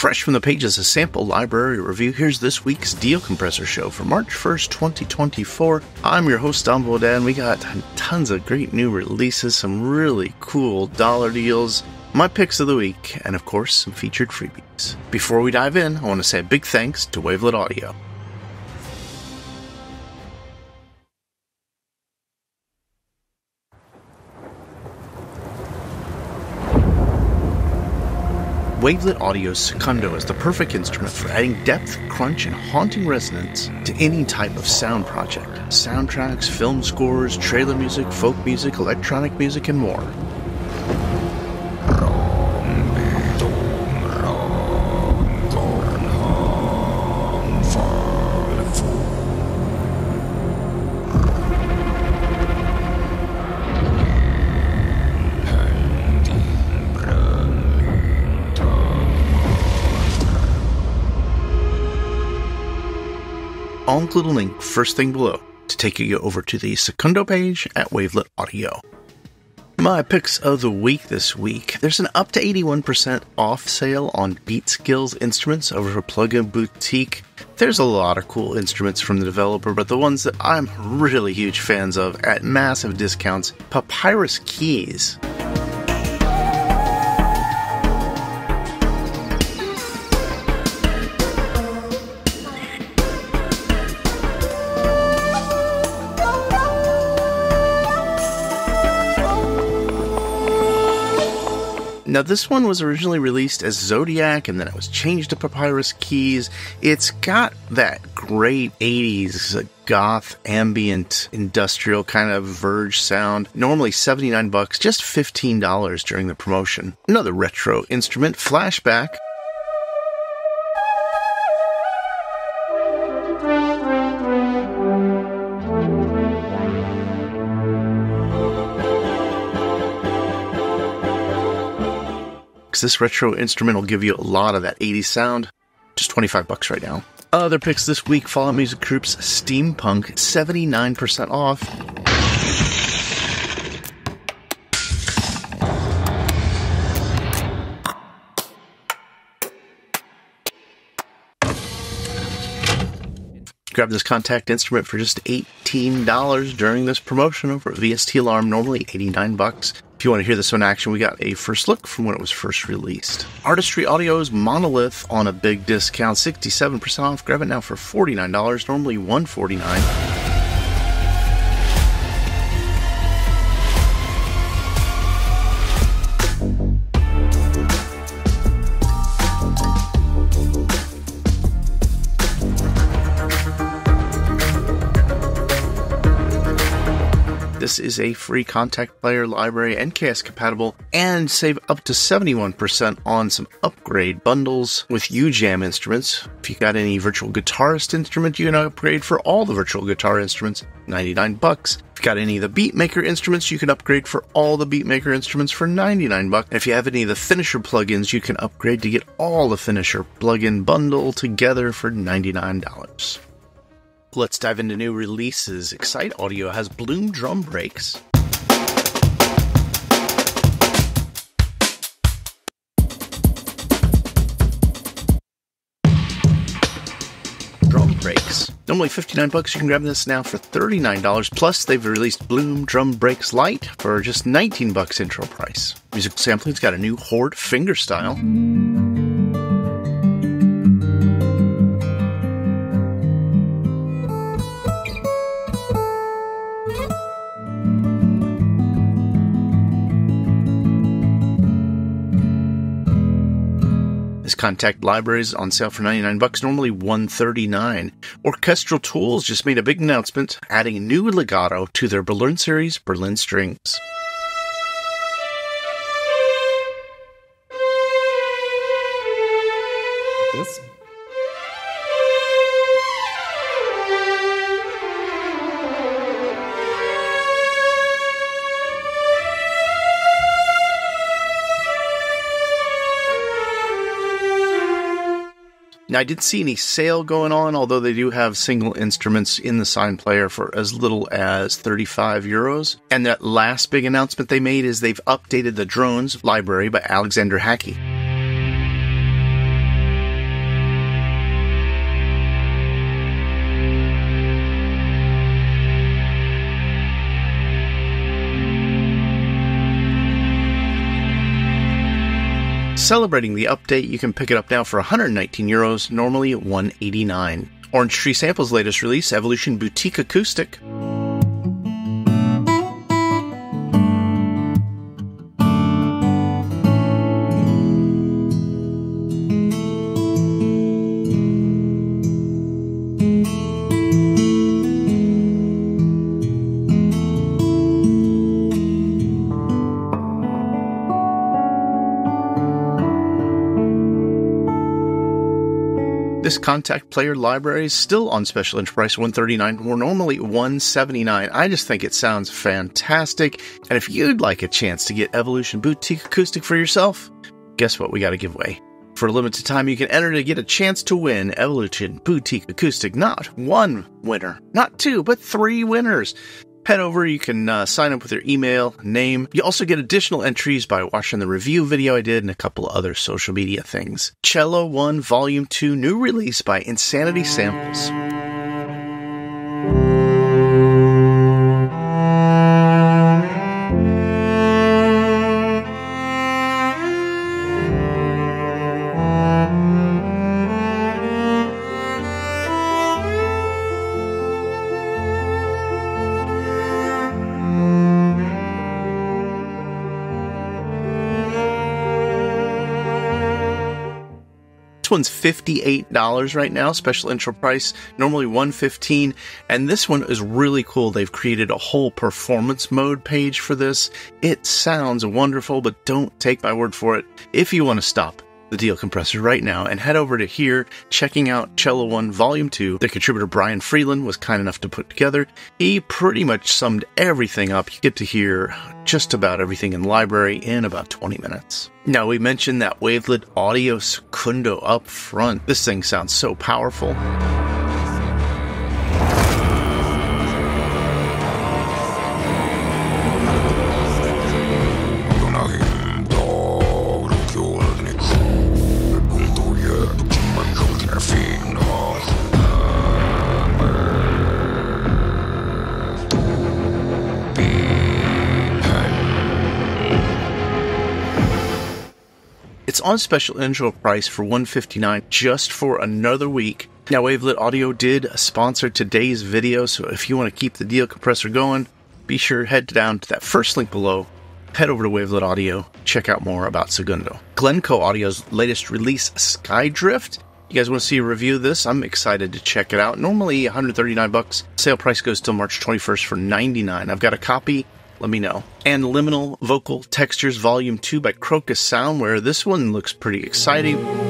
Fresh from the pages, a sample library review. Here's this week's Deal Compressor Show for March 1st, 2024. I'm your host, Don Bodin. We got tons of great new releases, some really cool dollar deals, my picks of the week, and of course, some featured freebies. Before we dive in, I want to say a big thanks to Wavelet Audio. Wavelet Audio's Secunda is the perfect instrument for adding depth, crunch, and haunting resonance to any type of sound project. Soundtracks, film scores, trailer music, folk music, electronic music, and more. I'll include a link first thing below to take you over to the Secunda page at Wavelet Audio. My picks of the week this week. There's an up to 81% off sale on BeatSkillz instruments over at Plugin Boutique. There's a lot of cool instruments from the developer, but the ones that I'm really huge fans of at massive discounts Papyrus Keys. Now, this one was originally released as Zodiac and then it was changed to Papyrus Keys. It's got that great 80s goth, ambient, industrial kind of Verge sound. Normally 79 bucks, just $15 during the promotion. Another retro instrument, Flashback. This retro instrument will give you a lot of that 80s sound. Just 25 bucks right now. Other picks this week Fallout Music Group's Steampunk, 79% off. Grab this Kontakt instrument for just $18 during this promotion over at VST Alarm, normally 89 bucks. If you want to hear this in action, we got a first look from when it was first released. Artistry Audio's Monolith on a big discount, 67% off. Grab it now for $49, normally $149. This is a free Kontakt player library, NKS compatible, and save up to 71% on some upgrade bundles with UJAM instruments. If you got any virtual guitarist instrument, you can upgrade for all the virtual guitar instruments, 99 bucks. If you got any of the Beatmaker instruments, you can upgrade for all the Beatmaker instruments for 99 bucks. If you have any of the Finisher plugins, you can upgrade to get all the Finisher plugin bundle together for $99. Let's dive into new releases. Excite Audio has Bloom drum breaks. Drum breaks. Normally 59 bucks, you can grab this now for $39. Plus, they've released Bloom Drum Breaks Lite for just 19 bucks intro price. Musical sampling's got a new Hoard Kontakt Libraries on sale for 99 bucks, normally 139. Orchestral Tools just made a big announcement adding new legato to their Berlin series, Berlin Strings. Now, I didn't see any sale going on, although they do have single instruments in the SINE player for as little as 35 euros. And that last big announcement they made is they've updated the drones library by Alexander Hackey. Celebrating the update, you can pick it up now for 119 euros, normally 189. Orange Tree Sample's latest release, Evolution Boutique Acoustic. This Kontakt player library is still on special entry price 139 We're normally 179 I just think it sounds fantastic. And if you'd like a chance to get Evolution Boutique Acoustic for yourself, guess what we got to give away? For a limited time, you can enter to get a chance to win Evolution Boutique Acoustic. Not one winner, not two, but three winners head over. You can uh, sign up with your email, name. You also get additional entries by watching the review video I did and a couple other social media things. Cello 1 Volume 2 new release by Insanity Samples. One's $58 right now, special intro price, normally 115 and this one is really cool. They've created a whole performance mode page for this. It sounds wonderful, but don't take my word for it. If you want to stop the deal compressor right now and head over to here, checking out Cello 1 Volume 2. The contributor Brian Freeland was kind enough to put together. He pretty much summed everything up. You get to hear just about everything in library in about 20 minutes. Now, we mentioned that wavelet audio Secunda up front. This thing sounds so powerful. On special intro price for 159 just for another week. Now Wavelet Audio did sponsor today's video, so if you want to keep the deal compressor going, be sure head down to that first link below. Head over to Wavelet Audio, check out more about Secunda. Glencoe Audio's latest release, Skyedrift. You guys want to see a review of this? I'm excited to check it out. Normally 139 bucks. Sale price goes till March 21st for 99. I've got a copy let me know. And Liminal Vocal Textures Volume 2 by Crocus Soundware. This one looks pretty exciting.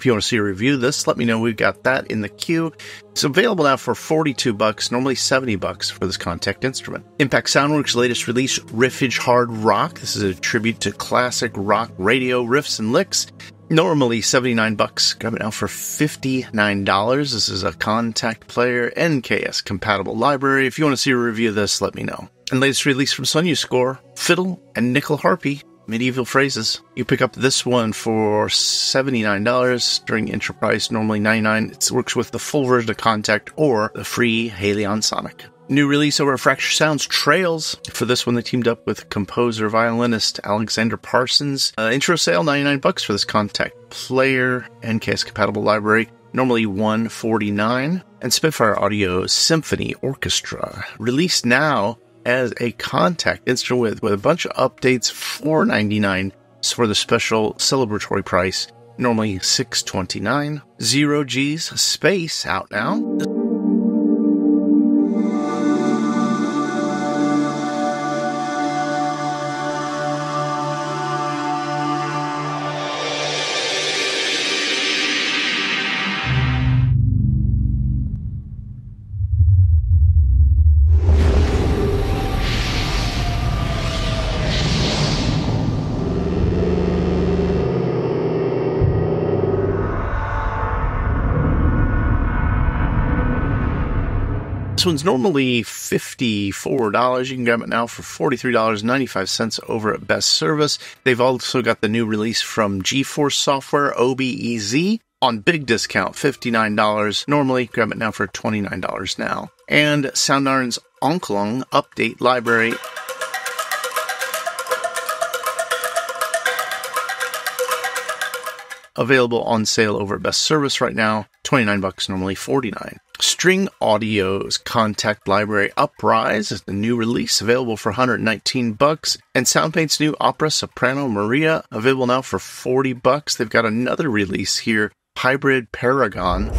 If you want to see a review of this, let me know. We've got that in the queue. It's available now for 42 bucks, normally 70 bucks for this Kontakt instrument. Impact Soundworks' latest release, Riffage Hard Rock. This is a tribute to classic rock radio riffs and licks. Normally 79 bucks, got it now for $59. This is a Kontakt player NKS compatible library. If you want to see a review of this, let me know. And latest release from Sonuscore, Fiddle and Nyckelharpa medieval phrases. You pick up this one for $79 during intro price, normally 99. It works with the full version of Kontakt or the free Halion Sonic. New release over Fracture Sounds Trails. For this one, they teamed up with composer violinist Alexander Parsons. Uh, intro sale 99 bucks for this Kontakt player NKS compatible library. Normally 149 and Spitfire Audio Symphony Orchestra. Released now as a Kontakt instrument with, with a bunch of updates, four ninety nine for the special celebratory price, normally six twenty nine. Zero G's Space out now. This one's normally $54. You can grab it now for $43.95 over at Best Service. They've also got the new release from GForce Software, OBEZ, on big discount, $59. Normally, grab it now for $29 now. And Soundiron's Angklung Update Library available on sale over at Best Service right now. 29 bucks, normally 49. String Audio's Kontakt Library Uprise is the new release available for 119 bucks, and Soundpaint's new opera Soprano Maria available now for 40 bucks. They've got another release here, Hybrid Paragon.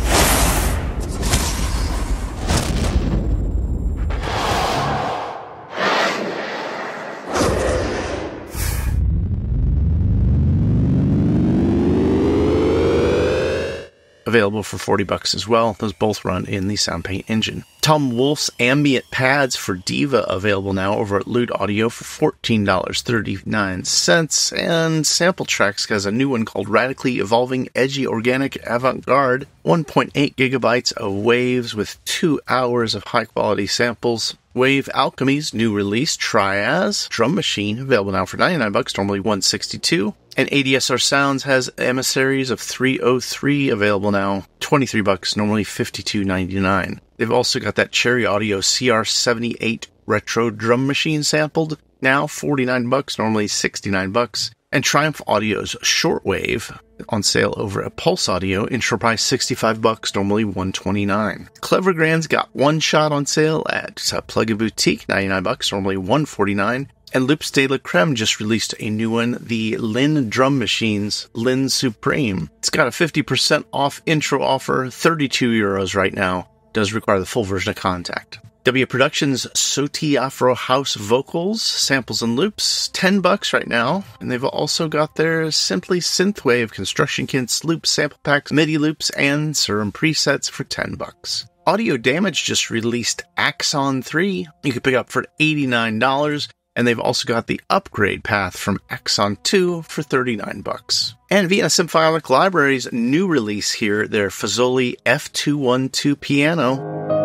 Available for 40 bucks as well. Those both run in the SoundPaint engine. Tom Wolfe's ambient pads for Diva available now over at Loot Audio for $14.39. And Sample Tracks has a new one called Radically Evolving Edgy Organic Avant Garde. 1.8 gigabytes of waves with two hours of high quality samples. Wave Alchemy's new release, Triaz Drum Machine, available now for 99 bucks, normally 162. And ADSR Sounds has emissaries of 303 available now, 23 bucks, normally 52.99. They've also got that Cherry Audio CR78 retro drum machine sampled, now 49 bucks, normally 69 bucks. And Triumph Audio's Shortwave on sale over at Pulse Audio, intro price 65 bucks, normally 129. Clevergrand's got one shot on sale at uh, Plug-in Boutique, 99 bucks, normally 149. And Loops de la Creme just released a new one, the Linn Drum Machines Linn Supreme. It's got a 50% off intro offer, 32 euros right now. Does require the full version of Kontakt. W Productions Soti Afro House Vocals, Samples and Loops, 10 bucks right now. And they've also got their Simply Synthwave construction kits, loop sample packs, MIDI loops, and serum presets for 10 bucks. Audio Damage just released Axon 3. You can pick up for $89. And they've also got the upgrade path from Axon 2 for 39 bucks. And Vienna Symphonic Library's new release here, their Fazioli F212 piano.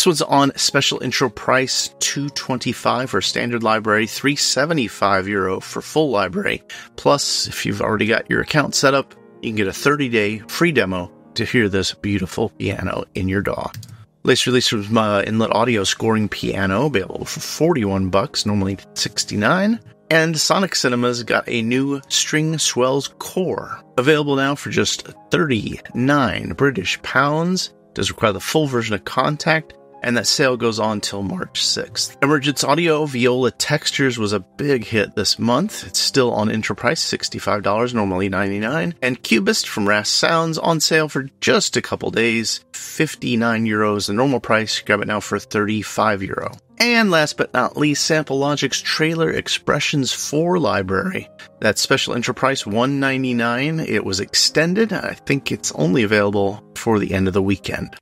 This one's on special intro price 225 for standard library, 375 euro for full library. Plus, if you've already got your account set up, you can get a 30 day free demo to hear this beautiful piano in your DAW. Latest release from uh, Inlet Audio scoring piano, available for 41 bucks, normally 69. And Sonic Cinema's got a new String Swells Core, available now for just 39 British pounds. Does require the full version of Kontakt and that sale goes on till March 6th. Emergence Audio Viola Textures was a big hit this month. It's still on intro price, $65, normally 99. And Cubist from Ras Sounds on sale for just a couple days, 59 euros the normal price. Grab it now for 35 euro. And last but not least, Sample Logic's Trailer Expressions 4 library. That special intro price, 199. It was extended. I think it's only available for the end of the weekend.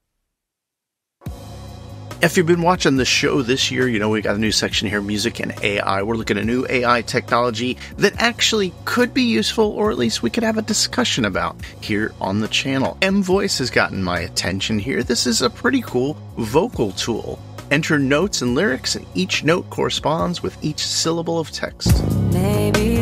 If you've been watching the show this year, you know we got a new section here music and AI. We're looking at new AI technology that actually could be useful, or at least we could have a discussion about here on the channel. M Voice has gotten my attention here. This is a pretty cool vocal tool. Enter notes and lyrics, and each note corresponds with each syllable of text. Maybe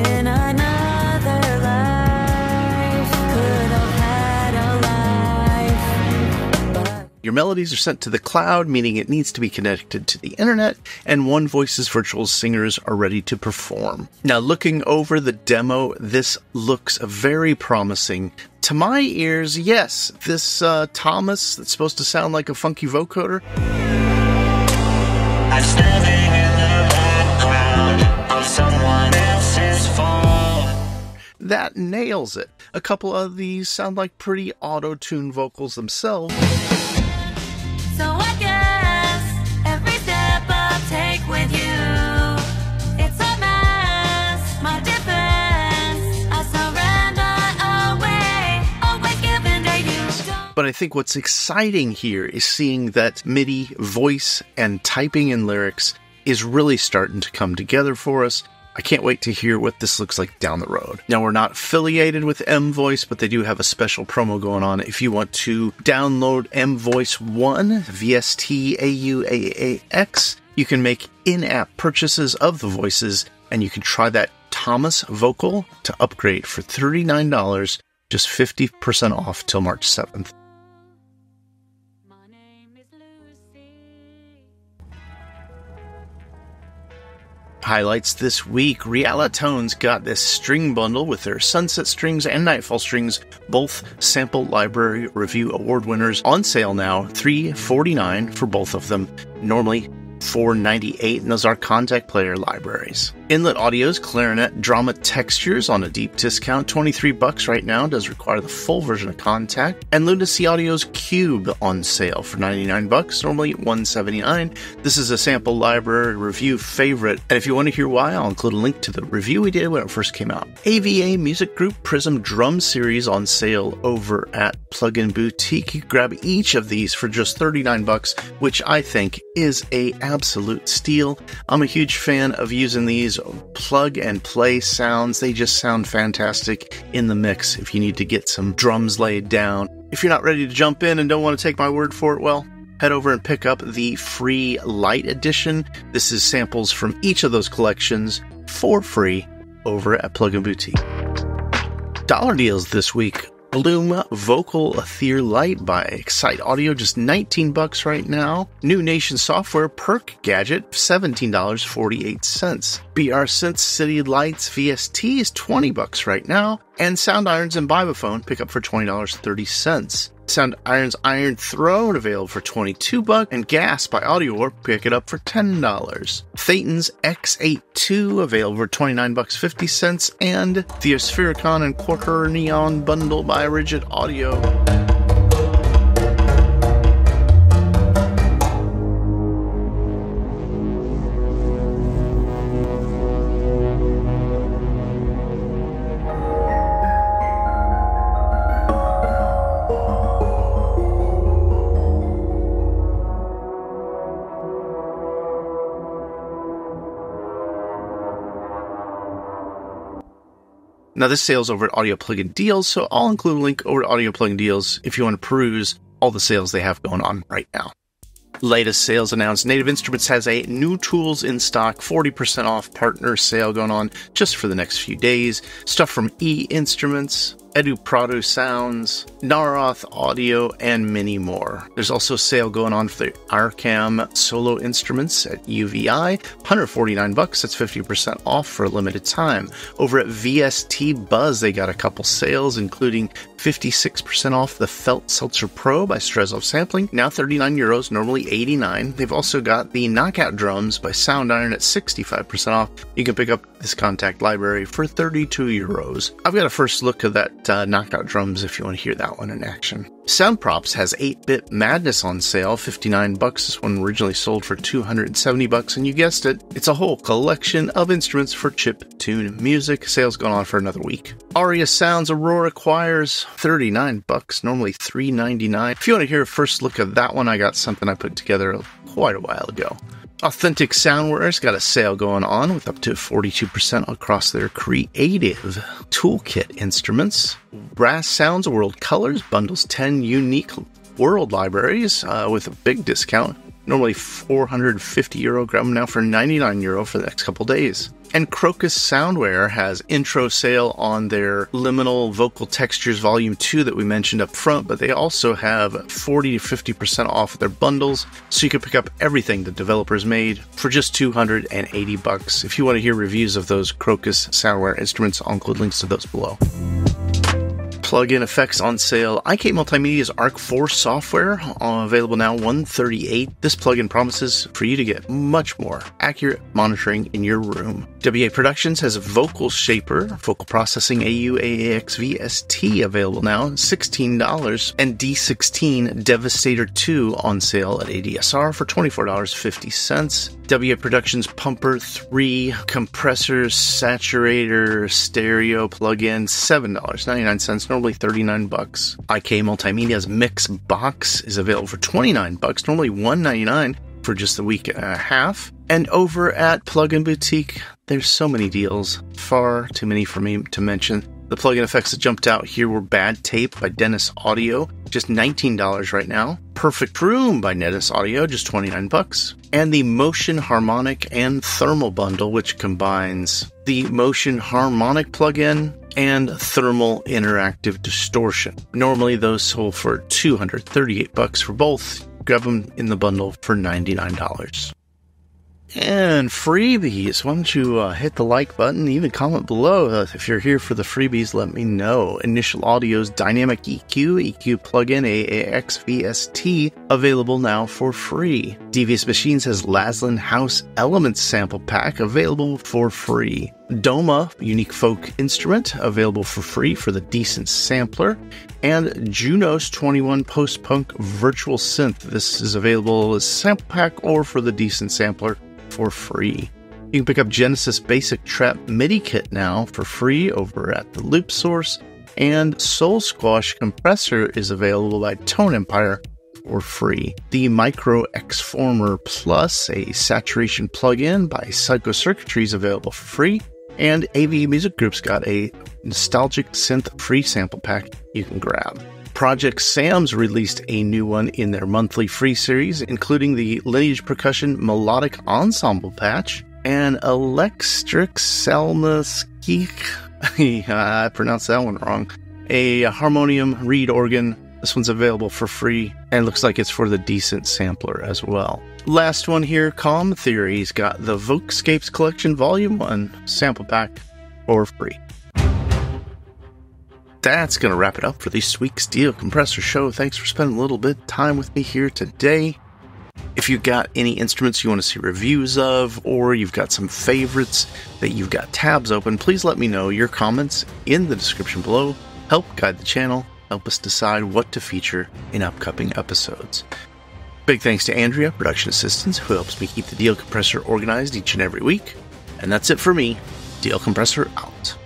Your melodies are sent to the cloud, meaning it needs to be connected to the internet, and One Voice's virtual singers are ready to perform. Now, looking over the demo, this looks very promising. To my ears, yes, this uh, Thomas that's supposed to sound like a funky vocoder. That nails it. A couple of these sound like pretty auto tune vocals themselves. I think what's exciting here is seeing that MIDI voice and typing in lyrics is really starting to come together for us. I can't wait to hear what this looks like down the road. Now, we're not affiliated with M Voice, but they do have a special promo going on. If you want to download M Voice 1, VSTAUAAX, you can make in app purchases of the voices and you can try that Thomas vocal to upgrade for $39, just 50% off till March 7th. Highlights this week Realitone got this string bundle with their Sunset strings and Nightfall strings, both Sample Library Review Award winners, on sale now, 349 for both of them. Normally 498 and those are Kontakt player libraries. Inlet Audio's Clarinet Drama Textures on a deep discount, 23 bucks right now, does require the full version of Kontakt. And Lunacy Audio's Cube on sale for 99 bucks, normally 179. This is a sample library review favorite, and if you want to hear why, I'll include a link to the review we did when it first came out. AVA Music Group Prism Drum Series on sale over at Plugin Boutique. You grab each of these for just 39 bucks, which I think is a absolute steal. I'm a huge fan of using these plug and play sounds. They just sound fantastic in the mix if you need to get some drums laid down. If you're not ready to jump in and don't want to take my word for it, well, head over and pick up the free light edition. This is samples from each of those collections for free over at Plugin Boutique. Dollar deals this week Bloom Vocal Ether Light by Excite Audio, just 19 bucks right now. New Nation Software Perk Gadget, $17.48. BR Synth City Lights VST is 20 bucks right now. And Sound Irons and Vibraphone pick up for $20.30. Soundiron's Iron Throne available for 22 bucks and Gas by Audio Warp pick it up for $10. Thetan's X82 available for 29 bucks 50 cents and the Sphericon and Quarter Neon bundle by Rigid Audio. Now, this sale's over at Audio Plugin Deals, so I'll include a link over to Audio Plugin Deals if you want to peruse all the sales they have going on right now. Latest sales announced Native Instruments has a new tools in stock, 40% off partner sale going on just for the next few days. Stuff from E Instruments, Edu Prado Sounds, Naroth Audio, and many more. There's also a sale going on for the Arcam solo instruments at UVI, 149 bucks. That's 50% off for a limited time. Over at VST Buzz, they got a couple sales, including 56% off the Felt Seltzer Pro by Strezov Sampling, now 39 euros, normally 89. They've also got the Knockout Drums by Soundiron at 65% off. You can pick up this Kontakt library for 32 euros. I've got a first look at that uh, knockout drums if you want to hear that one in action. Sound Props has 8-Bit Madness on sale, 59 bucks. This one originally sold for 270 bucks, and you guessed it, it's a whole collection of instruments for chip tune music. Sales going on for another week. Aria Sounds Aurora Choirs, 39 bucks, normally 3.99. If you want to hear a first look at that one, I got something I put together quite a while ago. Authentic Soundware's got a sale going on with up to 42% across their creative toolkit instruments. Brass Sounds World Colors bundles 10 unique world libraries uh, with a big discount. Normally 450 euro, grab them now for 99 euro for the next couple days. And Crocus Soundware has intro sale on their Liminal Vocal Textures Volume 2 that we mentioned up front, but they also have 40 to 50% off their bundles, so you can pick up everything the developers made for just 280 bucks. If you want to hear reviews of those Crocus Soundware instruments, I'll include links to those below plugin effects on sale. IK Multimedia's Arc 4 software uh, available now 138. This plugin promises for you to get much more accurate monitoring in your room. WA Productions has a Vocal Shaper, vocal processing AU AAX VST available now, $16, and D16 Devastator 2 on sale at ADSR for $24.50. WA Productions Pumper 3 compressor saturator stereo plug-in $7.99 normally 39 bucks. IK Multimedia's Mix Box is available for 29 bucks normally 199 for just a week and a half. And over at Plugin Boutique, there's so many deals, far too many for me to mention. The plugin effects that jumped out here were Bad Tape by Denise Audio, just $19 right now. Perfect Room by Denise Audio, just 29 bucks. And the Motion Harmonic and Thermal bundle, which combines the Motion Harmonic plugin and Thermal Interactive Distortion. Normally those sold for 238 bucks for both. Grab them in the bundle for $99. And freebies. Why don't you uh, hit the like button, even comment below. Uh, if you're here for the freebies, let me know. Initial Audio's Dynamic EQ, EQ plugin AAX VST, available now for free. Devious Machines has Laslin House Elements sample pack, available for free. Doma, unique folk instrument, available for free for the decent sampler. And Junos 21 post punk virtual synth. This is available as sample pack or for the decent sampler for free. You can pick up Genesis Basic Trap MIDI kit now for free over at the Loop Source, and Soul Squash Compressor is available by Tone Empire for free. The Micro Xformer Plus, a saturation plugin by Psycho Circuitry, is available for free. And AV Music Group's got a nostalgic synth free sample pack you can grab. Project Sam's released a new one in their monthly free series, including the Lineage Percussion Melodic Ensemble patch and Electric Selmaskik. I pronounced that one wrong. A harmonium reed organ. This one's available for free and looks like it's for the decent sampler as well. Last one here, Calm Theory's got the Vocescapes Collection Volume 1 sample pack for free that's going to wrap it up for this week's Deal Compressor Show. Thanks for spending a little bit of time with me here today. If you've got any instruments you want to see reviews of, or you've got some favorites that you've got tabs open, please let me know. Your comments in the description below help guide the channel, help us decide what to feature in upcoming episodes. Big thanks to Andrea, production assistant, who helps me keep the Deal Compressor organized each and every week. And that's it for me. Deal Compressor out.